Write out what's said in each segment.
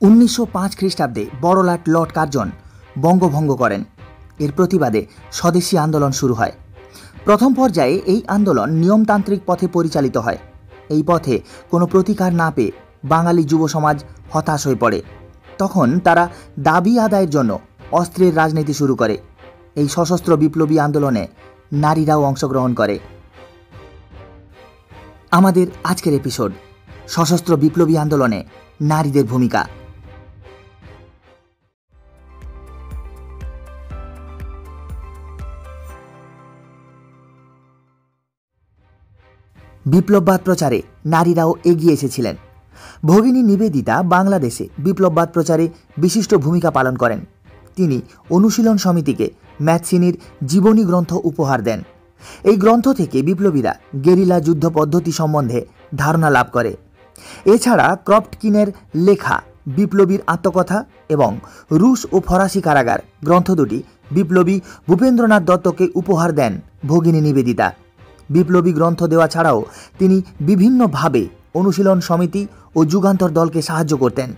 উনিশশো পাঁচ খ্রিস্টাব্দে বড়লাট লর্ড কার্জন বঙ্গভঙ্গ করেন। এর প্রতিবাদে স্বদেশী আন্দোলন শুরু হয়। প্রথম পর্যায়ে এই আন্দোলন নিয়মতান্ত্রিক পথে পরিচালিত হয়। এই পথে কোনো প্রতিকার না পেয়ে বাঙালি যুব সমাজ হতাশ হয়ে পড়ে। তখন তারা দাবি আদায়ের জন্য অস্ত্রের রাজনীতি শুরু করে। এই সশস্ত্র বিপ্লবী আন্দোলনে নারীরাও অংশগ্রহণ করে। আমাদের আজকের এপিসোড, সশস্ত্র বিপ্লবী আন্দোলনে নারীদের ভূমিকা। বিপ্লববাদ প্রচারে নারীরাও এগিয়ে এসেছিলেন। ভগিনী নিবেদিতা বাংলাদেশে বিপ্লববাদ প্রচারে বিশিষ্ট ভূমিকা পালন করেন। তিনি অনুশীলন সমিতিকে ম্যাথসিনির জীবনী গ্রন্থ উপহার দেন। এই গ্রন্থ থেকে বিপ্লবীরা গেরিলা যুদ্ধ পদ্ধতি সম্বন্ধে ধারণা লাভ করে। এছাড়া ক্রপটকিনের লেখা, বিপ্লবীর আত্মকথা এবং রুশ ও ফরাসি কারাগার গ্রন্থ দুটি বিপ্লবী ভূপেন্দ্রনাথ দত্তকে উপহার দেন ভগিনী নিবেদিতা। বিপ্লবী গ্রন্থ দেওয়া ছাড়াও তিনি বিভিন্নভাবে অনুশীলন সমিতি ও যুগান্তর দলকে সাহায্য করতেন।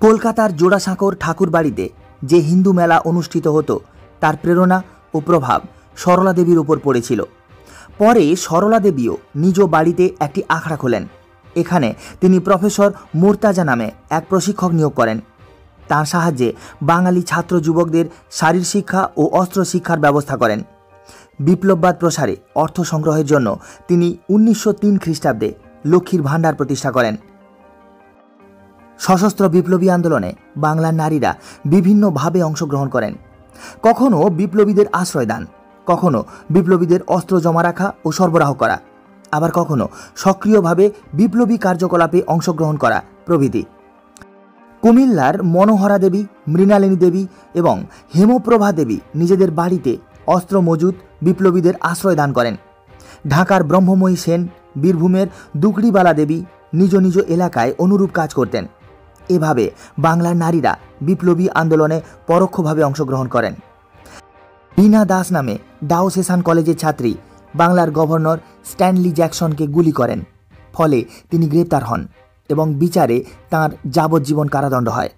কলকাতার জোড়াসাঁকোর ঠাকুর বাড়িতে যে হিন্দু মেলা অনুষ্ঠিত হতো, তার প্রেরণা ও প্রভাব সরলা দেবীর উপর পড়েছিল। পরে সরলা দেবীও নিজ বাড়িতে একটি আখড়া খোলেন। এখানে তিনি প্রফেসর মোর্তাজা নামে এক প্রশিক্ষক নিয়োগ করেন। তার সাহায্যে বাঙালি ছাত্র যুবকদের শারীর শিক্ষা ও অস্ত্র শিক্ষার ব্যবস্থা করেন। বিপ্লববাদ প্রসারে অর্থ সংগ্রহের জন্য তিনি উনিশশো তিন খ্রিস্টাব্দে লক্ষ্মীর ভাণ্ডার প্রতিষ্ঠা করেন। সশস্ত্র বিপ্লবী আন্দোলনে বাংলার নারীরা বিভিন্নভাবে অংশগ্রহণ করেন। কখনো বিপ্লবীদের আশ্রয় দান, কখনো বিপ্লবীদের অস্ত্র জমা রাখা ও সরবরাহ করা, আবার কখনো সক্রিয়ভাবে বিপ্লবী কার্যকলাপে অংশগ্রহণ করা প্রভৃতি। কুমিল্লার মনোহরা দেবী, মৃণালিনী দেবী এবং হেমপ্রভা দেবী নিজেদের বাড়িতে অস্ত্র মজুদ বিপ্লবীদের আশ্রয় দান করেন। ঢাকার ব্রহ্মময়ী সেন বীরভূমের দুকড়িবালা দেবী নিজ নিজ এলাকায় অনুরূপ কাজ করতেন। এভাবে বাংলার নারীরা বিপ্লবী আন্দোলনে পরোক্ষভাবে অংশগ্রহণ করেন। বিনা দাস নামে ডাও সেশন কলেজের ছাত্রী বাংলার গভর্নর স্ট্যানলি জ্যাকসনকে গুলি করেন। ফলে তিনি গ্রেপ্তার হন এবং বিচারে তাঁর যাবজ্জীবন কারাদণ্ড হয়।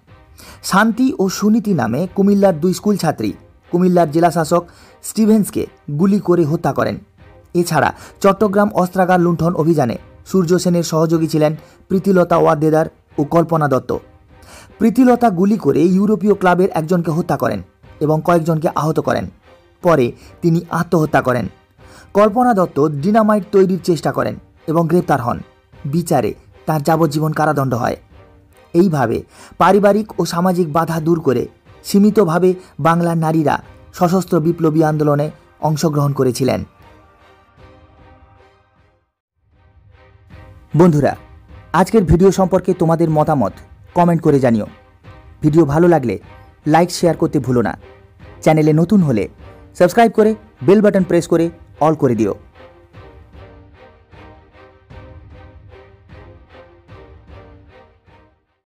শান্তি ও সুনীতি নামে কুমিল্লার দুই স্কুল ছাত্রী কুমিল্লার জেলাশাসক স্টিভেন্সকে গুলি করে হত্যা করেন। এছাড়া চট্টগ্রাম অস্ত্রাগার লুণ্ঠন অভিযানে সূর্য সেনের সহযোগী ছিলেন প্রীতিলতা ওয়াদ্দেদার ও কল্পনা দত্ত। প্রীতিলতা গুলি করে ইউরোপীয় ক্লাবের একজনকে হত্যা করেন এবং কয়েকজনকে আহত করেন। পরে তিনি আত্মহত্যা করেন। কল্পনা দত্ত ডিনামাইট তৈরির চেষ্টা করেন এবং গ্রেপ্তার হন। বিচারে তার যাবজ্জীবন কারাদণ্ড হয়। এইভাবে পারিবারিক ও সামাজিক বাধা দূর করে সীমিতভাবে বাংলার নারীরা সশস্ত্র বিপ্লবী আন্দোলনে অংশগ্রহণ করেছিলেন। বন্ধুরা, আজকের ভিডিও সম্পর্কে তোমাদের মতামত কমেন্ট করে জানিও। ভিডিও ভালো লাগলে লাইক, শেয়ার করতে ভুলো না। চ্যানেলে নতুন হলে সাবস্ক্রাইব করে বেল বাটন প্রেস করে অল করে দিও।